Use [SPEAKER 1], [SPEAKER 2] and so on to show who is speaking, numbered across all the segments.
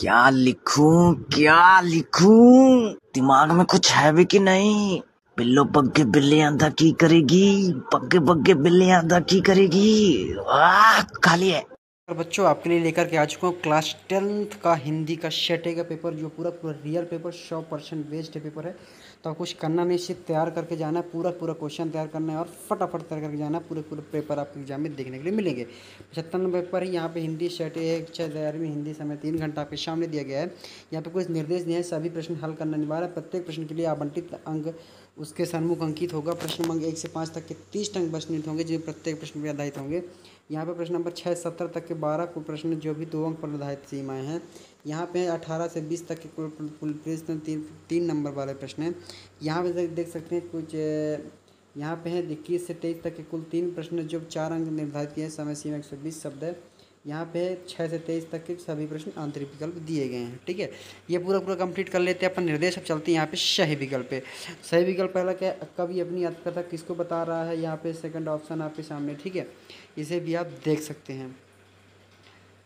[SPEAKER 1] क्या लिखूं क्या लिखूं? दिमाग में कुछ है भी कि नहीं? बिल्लो पग्गे बिल्ली आंधा की करेगी पग्गे पग्गे बिल्ली आंधा की करेगी। वाह खाली है।
[SPEAKER 2] बच्चों, आपके लिए लेकर के आ चुका हूँ क्लास टेंथ का हिंदी का शेटे का पेपर, जो पूरा पूरा रियल पेपर सौ परसेंट बेस्ड पेपर है। तो कुछ करना नहीं, सिर्फ़ तैयार करके जाना है, पूरा पूरा क्वेश्चन तैयार करना है और फटाफट तैयार करके जाना है, पूरे पूरे पेपर आपके एग्ज़ाम में देखने के लिए मिलेंगे। पचहत्तर नंबर पेपर है, यहाँ पे हिंदी शेटे, एक छः में हिंदी समय तीन घंटा आपके सामने दिया गया है। यहाँ पे कुछ निर्देश दिए हैं, सभी प्रश्न हल करना अनिवार्य है, प्रत्येक प्रश्न के लिए आवंटित अंक उसके सन्मुख अंकित होगा। प्रश्न मंग एक से पाँच तक के तीस टंक प्रश्न होंगे, जो प्रत्येक प्रश्न पर आधारित होंगे। यहाँ पर प्रश्न नंबर छः, सत्तर तक के बारह कुल प्रश्न जो भी दो अंक पर निर्धारित सीमाएँ हैं। यहाँ पे अठारह से बीस तक के कुल कुल प्रश्न तीन तीन नंबर वाले प्रश्न हैं। यहाँ पे देख सकते हैं कुछ, यहाँ पे है, इक्कीस से तेईस तक के कुल तीन प्रश्न जो चार अंक निर्धारित किए हैं। समय सीमा एक सौ बीस शब्द है। यहाँ पे छः से तेईस तक के सभी प्रश्न आंतरिक विकल्प दिए गए हैं, ठीक है? ये पूरा पूरा कंप्लीट कर लेते हैं, अपन निर्देश अब चलते हैं यहाँ पे सही विकल्प पे। सही विकल्प पहला क्या है? कभी अपनी आत्मकथा किसको बता रहा है? यहाँ पे सेकंड ऑप्शन आपके सामने, ठीक है? इसे भी आप देख सकते हैं,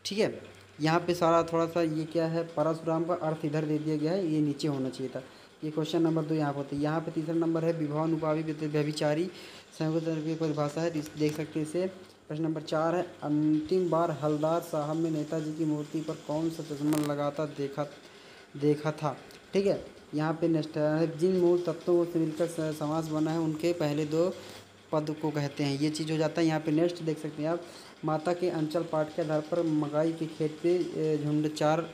[SPEAKER 2] ठीक है? यहाँ पे सारा थोड़ा सा ये क्या है? परशुराम का अर्थ इधर दे दिया गया है, ये नीचे होना चाहिए था। ये क्वेश्चन नंबर दो यहाँ पर होता है। यहाँ पर तीसरा नंबर है विभाव अनुपावी व्यभिचारी संयुक्त परिभाषा है देख सकते हैं इसे। प्रश्न नंबर चार है। अंतिम बार हलदार साहब में नेताजी की मूर्ति पर कौन सा चश्मा लगाता देखा देखा था? ठीक है, यहाँ पे नेक्स्ट है। जिन मूल तत्वों से मिलकर समास बना है, उनके पहले दो पद को कहते हैं। ये चीज़ हो जाता है। यहाँ पे नेक्स्ट देख सकते हैं आप। माता के अंचल पाठ के आधार पर मकाई के खेत पे झुंड चार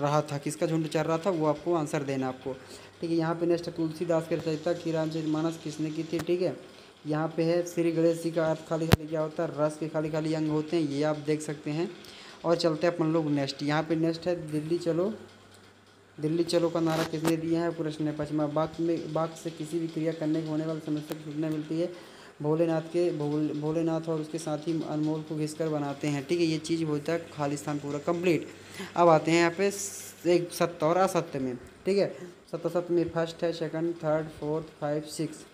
[SPEAKER 2] रहा था। किसका झुंड चार रहा था? वो आपको आंसर देना आपको। ठीक है, यहाँ पे नेक्स्ट तुलसीदास के रचयिता की रामचरित मानस किसने की थी? ठीक है यहाँ पे है, श्री गणेश जी का अर्थ खाली खाली क्या होता है? रस के खाली खाली अंग होते हैं, ये आप देख सकते हैं। और चलते हैं अपन लोग नेक्स्ट यहाँ पे नेक्स्ट है दिल्ली चलो। दिल्ली चलो का नारा किसने दिया है? प्रश्न है पश्चिमा बाघ में बाघ से किसी भी क्रिया करने के होने वाली समस्या की सूचना मिलती है। भोलेनाथ के, भोल, भोलेनाथ और उसके साथी अनमोल को घिस कर बनाते हैं। ठीक है, ये चीज़ होता है खालिस्तान पूरा कंप्लीट अब आते हैं यहाँ पे एक सत्य और असत्य में। ठीक है सत्य सत्य में फ़र्स्ट है second third fourth five six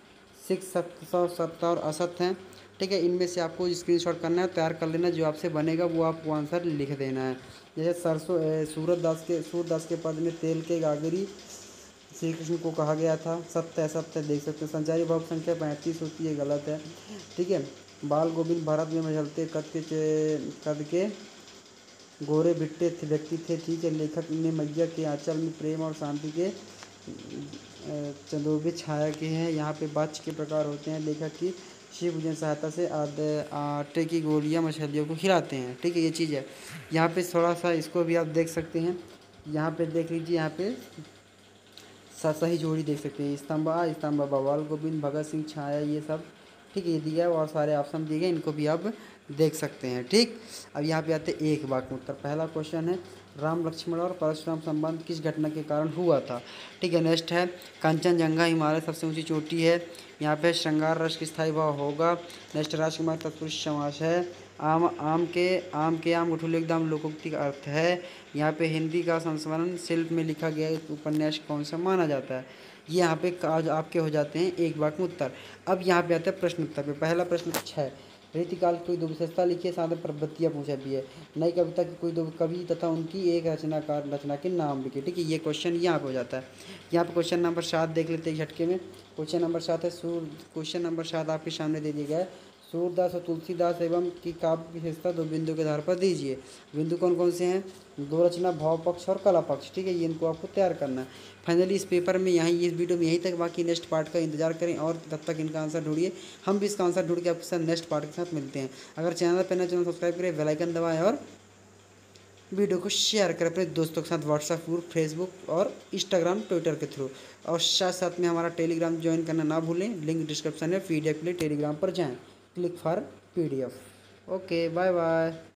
[SPEAKER 2] six सत्य और असत्य हैं। ठीक है, इनमें से आपको स्क्रीनशॉट करना है तैयार कर लेना, जो आपसे बनेगा, वो आपको आंसर लिख देना है। जैसे सरसों सूरत दास के सूरदास के पद में तेल के गागरी श्री कृष्ण को कहा गया था, सत्य है देख सकते हैं। संचारी भाव संख्या पैंतीस होती है, गलत है। ठीक है, बाल गोविंद भारत में मझलते कद के कद के गोरे भिट्टे व्यक्ति थे, ठीक है। लेखक ने मैया के आंचल में प्रेम और शांति के चंदोबे छाया के हैं। यहाँ पे बच के प्रकार होते हैं। लेखक की शिव भोजन सहायता से आटे की गोलियाँ मछलियों को खिलाते हैं। ठीक है, ये चीज़ है। यहाँ पे थोड़ा सा इसको भी आप देख सकते हैं। यहाँ पे देख लीजिए, यहाँ पे सही जोड़ी देख सकते हैं। स्तंभा स्तंभा बवाल, गोविंद, भगत सिंह, छाया, ये सब। ठीक है, ये दिया है और सारे ऑप्शन दिए गए। इनको भी आप देख सकते हैं। ठीक, अब यहाँ पे आते हैं एक बात उत्तर। पहला क्वेश्चन है राम लक्ष्मण और परशुराम संबंध किस घटना के कारण हुआ था? ठीक है नेक्स्ट है, कंचनजंगा हिमालय सबसे ऊँची चोटी है। यहाँ पे श्रृंगार रस की स्थायी भाव होगा। नेक्स्ट राजकुमार तत्पुरुष समास है। आम आम के आम के आम उठुल एकदम लोकोक्ति का अर्थ है। यहाँ पे हिंदी का संस्मरण शिल्प में लिखा गया उपन्यास कौन सा माना जाता है? ये यहाँ पे आज आपके हो जाते हैं एक में उत्तर। अब यहाँ पे आता है प्रश्न उत्तर पे। पहला प्रश्न छः। रीतिकाल की कोई दो विशेषता लिखी है साथ में प्रवृत्तियाँ पूछा भी है। नई कविता की कोई दो कवि तथा उनकी एक रचनाकार रचना के नाम लिखे। ठीक है, ये क्वेश्चन यहाँ पे हो जाता है। यहाँ पे क्वेश्चन नंबर सात देख लेते हैं झटके में। क्वेश्चन नंबर सात है सूर्य क्वेश्चन नंबर सात आपके सामने दे दिया गया है। सूरदास और तुलसीदास एवं की काव्य विशेषता दो बिंदु के आधार पर दीजिए। बिंदु कौन कौन से हैं? दो रचना भाव पक्ष और कला पक्ष ठीक है, ये इनको आपको तैयार करना है। फाइनली इस पेपर में यहीं, इस वीडियो में यहीं तक बाकी नेक्स्ट पार्ट का इंतज़ार करें और तब तक इनका आंसर ढूंढिए। हम भी इसका आंसर ढूंढ के आपके साथ नेक्स्ट पार्ट के साथ मिलते हैं। अगर चैनल पर ना चैनल सब्सक्राइब करें बेलाइकन दबाएँ और वीडियो को शेयर करें अपने दोस्तों के साथ व्हाट्सएप ग्रुप फेसबुक और इंस्टाग्राम ट्विटर के थ्रू और साथ साथ में हमारा टेलीग्राम ज्वाइन करना ना भूलें। लिंक डिस्क्रिप्शन में पी के लिए टेलीग्राम पर जाएँ। Click for P D F okay bye bye